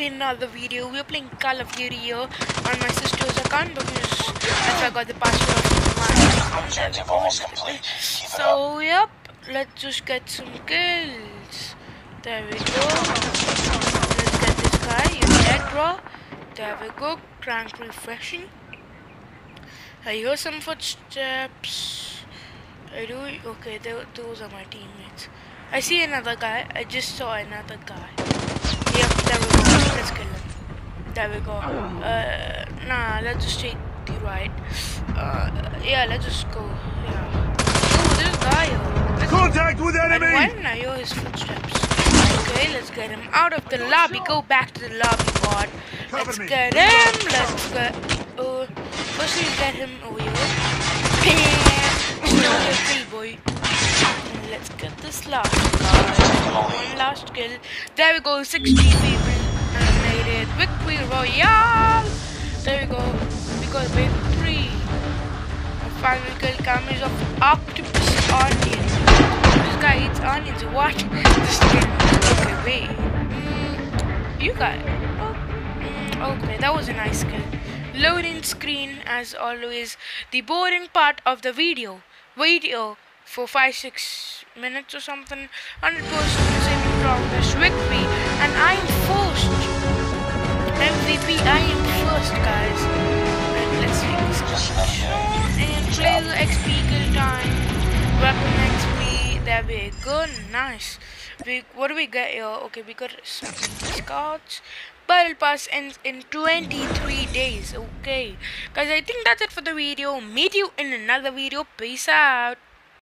in another video. We're playing Call of Duty here on my sister's account because I forgot the password of my almost complete. So, yep, let's just get some kills. There we go. Let's get this guy. You're dead, bro. There we go. Crank refreshing. I hear some footsteps. I do. Okay, those are my teammates. I see another guy. I just saw another guy. Yep, there we go. Let's kill him. There we go. Uh, nah, let's just take the right. Uh, yeah, let's just go. Yeah. Oh, this guy. oh, Contact with And enemy! why didn't I hear his footsteps? Okay, let's get him out of the lobby. Go back to the lobby pod. Let's get him. Let's get. Uh, first we get him over here. Now you're free, boy. Let's get this last guy. One last kill. There we go. 60 people. Victory Royale. There we go. We got victory. The final kill comes of Octopus Onion. This guy eats onions. What? This skin. Okay, wait. Mm, you got. Oh, mm, okay, that was a nice kill. Loading screen, as always. The boring part of the video. Video for 5 6 minutes or something. 100% is in progress. Victory. Kill time. Weapon XP, there we go, nice. We, what do we get here? Okay, we got cards. Battle Pass ends in 23 days. Okay, guys, I think that's it for the video. Meet you in another video. Peace out.